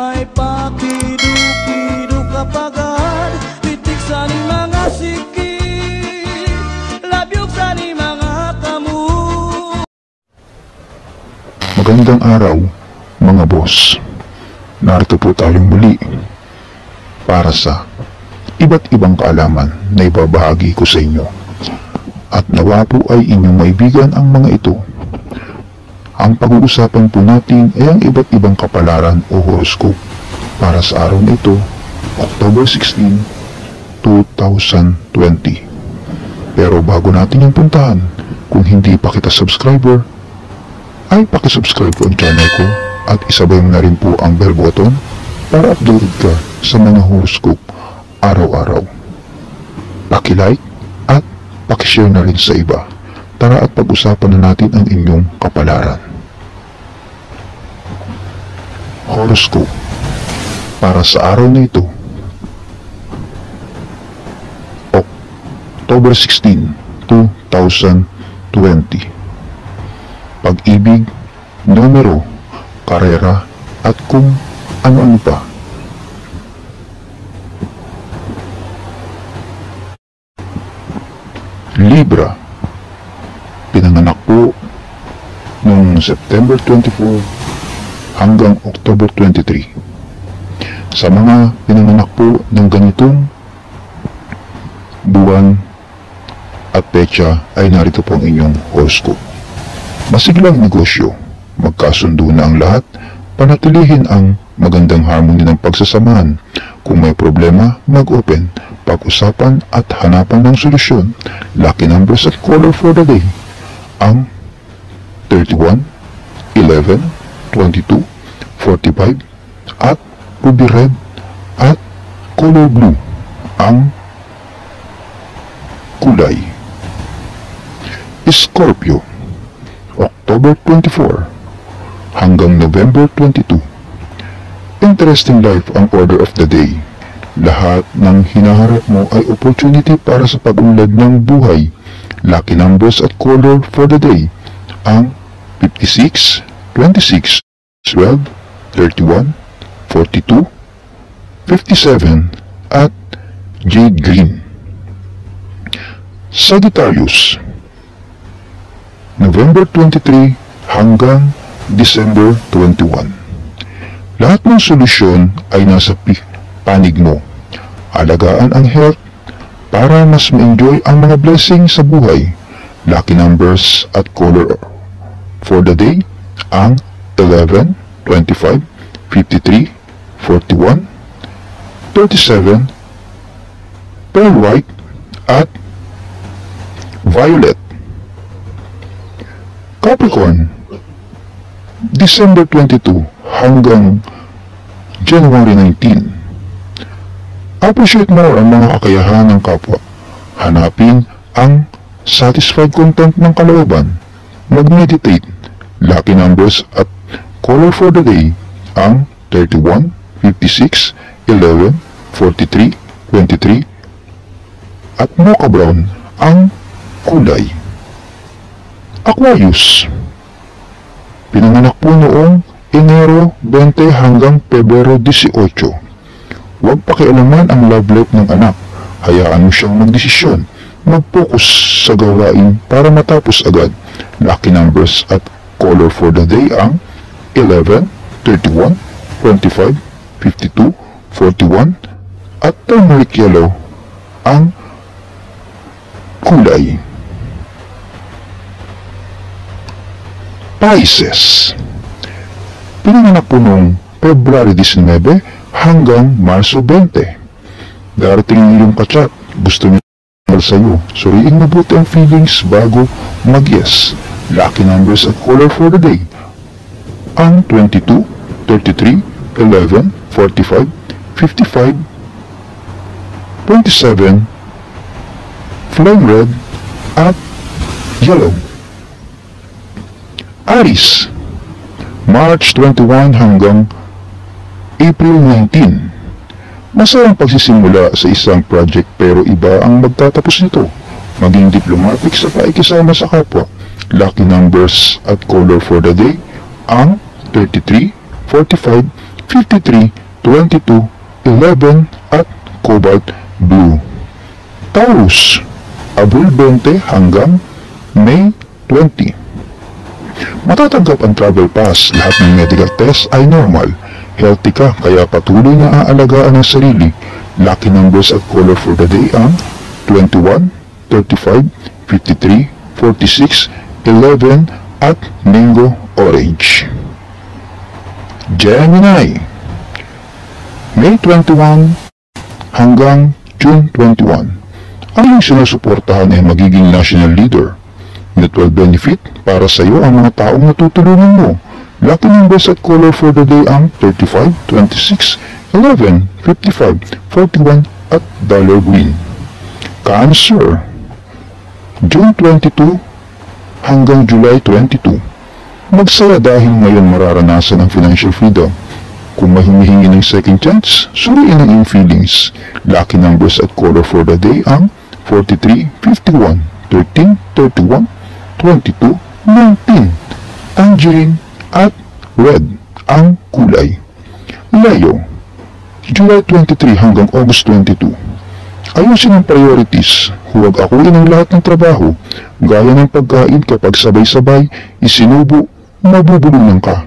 may pakidu-kidu kapagad Pitik sa ni mga sikit Labyog sa ni mga kamu Magandang araw, mga boss. Narito po tayong muli para sa iba't ibang kaalaman na ibabahagi ko sa inyo. At nawa po ay inyong maibigan ang mga ito. Ang pag-uusapan po natin ay ang iba't ibang kapalaran o horoscope para sa araw na ito, October 16, 2020. Pero bago natin yung puntahan, kung hindi pa kita subscriber, ay pakisubscribe po ang channel ko at isabay mo na rin po ang bell button para updated ka sa mga horoscope araw-araw. Paki-like at paki-share na rin sa iba. Tara at pag-usapan na natin ang inyong kapalaran. Horoscope para sa araw na ito October 16, 2020 pag-ibig, numero, karera, at kung ano-ano pa. Libra Pinanganak po noong September 24 hanggang October 23. Sa mga pinanganak po ng ganitong buwan at petsa ay narito po ang inyong horoscope. Masiglang negosyo, magkasundo na ang lahat, panatilihin ang magandang harmony ng pagsasamahan. Kung may problema, mag-open, pag-usapan at hanapan ng solusyon. Lucky numbers at color for the day. Ang 31, 11, 22, 45 at ruby red at color blue ang kulay. Scorpio October 24 hanggang November 22. Interesting life ang order of the day. Lahat ng hinaharap mo ay opportunity para sa pag-unlad ng buhay. Lucky numbers at color for the day ang 56, 26, 12, 31, 42, 57 at jade green. Sagittarius November 23 hanggang December 21. Lahat ng solusyon ay nasa panig mo. Alagaan ang health para mas ma-enjoy ang mga blessing sa buhay. Lucky numbers at color for the day ang 11, 25, 53, 41, 37, pearl white at violet. Capricorn, December 22 hanggang January 19. Appreciate more ang mga kakayahan ng kapwa. Hanapin ang satisfied content ng kalooban. Mag-meditate. Lucky numbers at color for the day ang 31, 56, 11, 43, 23 at mocha brown ang kulay. Aquarius. Pinanganak po noong Enero 20 hanggang Pebrero 18. Huwag pakialaman ang love life ng anak. Hayaan mo siyang magdesisyon. Mag-focus sa gawain para matapos agad. Lucky numbers at color for the day ang 11, 31, 25, 52, 41 at turmeric yellow ang kulay. Pisces. Pinanganak po noong February 19 hanggang Marso 20. Darating ang iyong kachat. Gusto niya sa iyo. Suriin mabuti ang feelings bago mag-yes. Lucky numbers at color for the day. Ang 22, 33, 11, 45, 55, 27, flame red, at yellow. Aris, March 21 hanggang April 19. Masayang pagsisimula sa isang project pero iba ang magtatapos nito. Maging diplomatic sa paikisama sa kapwa. Lucky numbers at color for the day ang 33, 45, 53, 22, 11 at Cobalt Blue. Taurus, Abril 20 hanggang May 20. Matatanggap ang travel pass, lahat ng medical test ay normal. Healthy ka kaya patuloy na aalagaan ang sarili. Lucky numbers at color for the day ang 21, 35, 53, 46, 11 at Mango Orange. Gemini May 21 hanggang June 21. Ang iyong sinusuportahan ay magiging national leader. Mutual benefit para sa iyo ang mga taong natutulungan mo. Lucky numbers at color for the day ang 35, 26, 11, 55, 41 at dollar green. Cancer June 22 hanggang July 22. Magsaya dahil ngayon mararanasan ang financial freedom. Kung may humihingi ng second chance, suriin ang iyong feelings. Lucky numbers at color for the day ang 43, 51, 13, 31, 22, 19. Tangerine at red ang kulay. Leo, July 23 hanggang August 22. Ayusin ang priorities. Huwag akuin ang lahat ng trabaho. Gaya ng pagkain kapag sabay-sabay, isinubo, mabubulungan ka.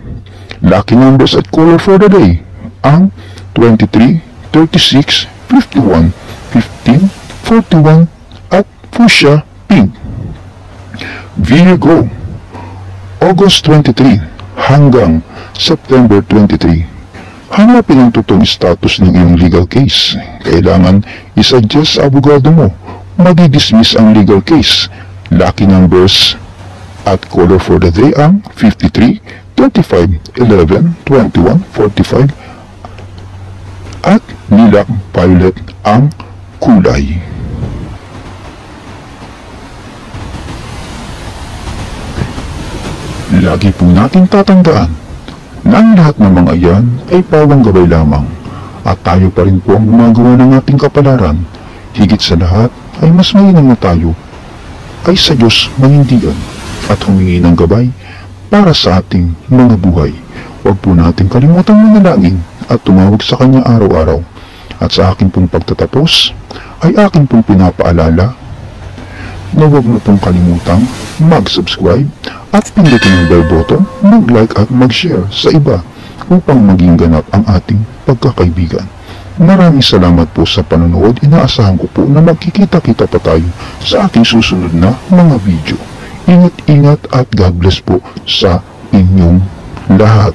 Lucky numbers at color for the day. Ang 23, 36, 51, 15, 41 at fuchsia pink. Virgo, August 23 hanggang September 23. Hanapin ang totoong status ng iyong legal case. Kailangan isuggest sa abogado mo. Madi-dismiss ang legal case. Lucky numbers at color for the day ang 53, 35, 11, 21, 45 at lilac violet ang kulay. Lagi po natin tatandaan na ang lahat ng mga iyan ay pawang gabay lamang at tayo pa rin po ang gumagawa ng ating kapalaran. Higit sa lahat ay mas mainam na tayo ay sa Diyos manindigan at humingi ng gabay para sa ating mga buhay. Huwag po natin kalimutang manalangin at tumawag sa Kanya araw-araw. At sa akin pong pagtatapos ay akin pong pinapaalala na huwag mo pong kalimutang mag-subscribe at pindutin ang bell button, mag-like at mag-share sa iba upang maging ganap ang ating pagkakaibigan. Maraming salamat po sa panonood. Inaasahan ko po na magkikita-kita pa tayo sa ating susunod na mga video. Ingat-ingat at God bless po sa inyong lahat.